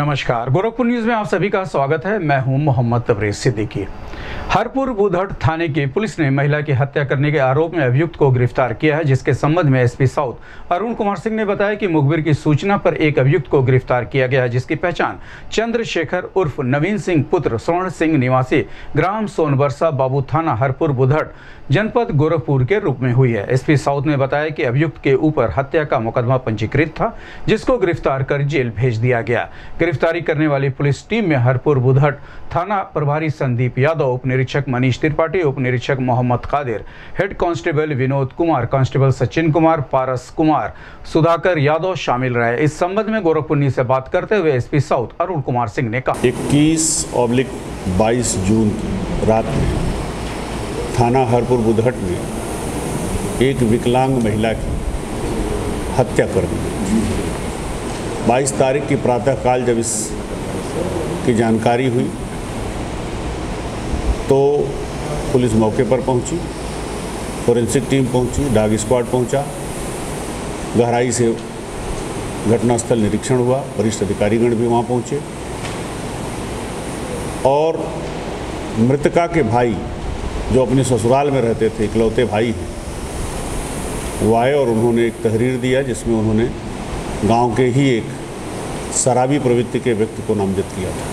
नमस्कार। गोरखपुर न्यूज़ में आप सभी का स्वागत है। मैं हूँ मोहम्मद तबरेज सिद्दीकी। हरपुर बुधहट थाने की पुलिस ने महिला की हत्या करने के आरोप में अभियुक्त को गिरफ़्तार किया है, जिसके संबंध में एसपी साउथ अरुण कुमार सिंह ने बताया कि मुखबिर की सूचना पर एक अभियुक्त को गिरफ़्तार किया गया है, जिसकी पहचान चंद्रशेखर उर्फ़ नवीन सिंह पुत्र स्वर्ण सिंह निवासी ग्राम सोनबरसा बाबू थाना हरपुर बुधहट जनपद गोरखपुर के रूप में हुई है। एसपी साउथ ने बताया कि अभियुक्त के ऊपर हत्या का मुकदमा पंजीकृत था, जिसको गिरफ़्तार कर जेल भेज दिया गया। गिरफ्तारी करने वाली पुलिस टीम में हरपुर बुधहट थाना प्रभारी संदीप यादव उप निरीक्षक मनीष त्रिपाठी उप निरीक्षक Mohammad Qadir, head constable Vinod Kumar, constable Sachin Kumar, Paras Kumar, Sudhakar Yadav शामिल रहे। इस संबंध में गोरखपुर से बात करते हुए एसपी साउथ अरुण कुमार सिंह ने कहा। इक्कीस ऑब्लिक बाईस जून रात में थाना हरपुर बुधहट में एक विकलांग महिला की हत्या कर दी बाईस तारीख की प्रातःकाल जब इस की जानकारी हुई तो पुलिस मौके पर पहुँची, फोरेंसिक टीम पहुँची, डाग स्क्वाड पहुँचा। गहराई से घटनास्थल निरीक्षण हुआ, वरिष्ठ अधिकारीगण भी वहाँ पहुँचे। और मृतका के भाई जो अपने ससुराल में रहते थे, इकलौते भाई हैं, वो आए और उन्होंने एक तहरीर दिया जिसमें उन्होंने गाँव के ही एक शराबी प्रवृत्ति के व्यक्ति को नामजद किया था।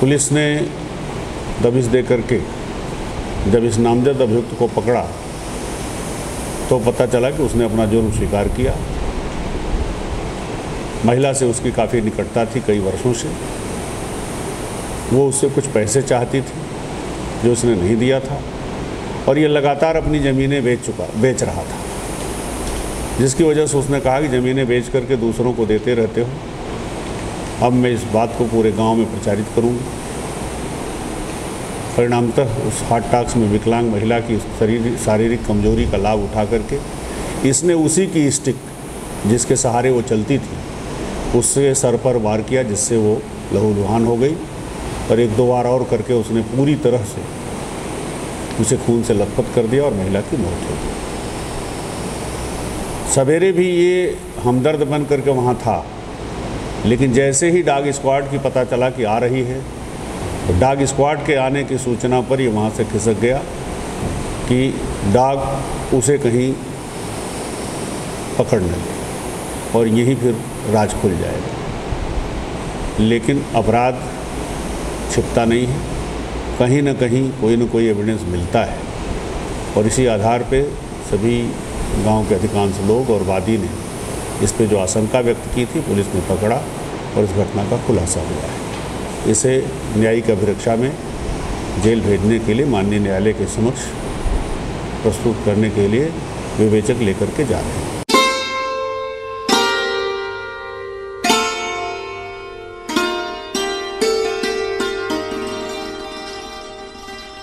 पुलिस ने दबिश दे करके जब इस नामजद अभियुक्त को पकड़ा तो पता चला कि उसने अपना जुर्म स्वीकार किया। महिला से उसकी काफ़ी निकटता थी कई वर्षों से। वो उससे कुछ पैसे चाहती थी, जो उसने नहीं दिया था, और ये लगातार अपनी ज़मीनें बेच चुका, बेच रहा था। जिसकी वजह से उसने कहा कि ज़मीनें बेच करके दूसरों को देते रहते हो। अब मैं इस बात को पूरे गाँव में प्रचारित करूँगा। परिणामतः उस हार्ट टॉक्स में विकलांग महिला की शरीर, शारीरिक कमज़ोरी का लाभ उठा करके इसने उसी की स्टिक जिसके सहारे वो चलती थी उससे सर पर वार किया जिससे वो लहूलुहान हो गई और एक दो बार और करके उसने पूरी तरह से उसे खून से लथपथ कर दिया और महिला की मौत हो गई। सवेरे भी ये हमदर्द बन करके वहाँ था, लेकिन जैसे ही डाग स्क्वाड की पता चला कि आ रही है तो डाग स्क्वाड के आने की सूचना पर ये वहाँ से खिसक गया कि डाग उसे कहीं पकड़ ले और यही फिर राज खुल जाएगा। लेकिन अपराध छिपता नहीं है। कहीं ना कहीं कोई ना कोई एविडेंस मिलता है और इसी आधार पे सभी गाँव के अधिकांश लोग और वादी ने इस पे जो आशंका व्यक्त की थी, पुलिस ने पकड़ा और इस घटना का खुलासा हुआ है। इसे न्यायिक अभिरक्षा में जेल भेजने के लिए माननीय न्यायालय के समक्ष प्रस्तुत करने के लिए विवेचक लेकर के जा रहे हैं।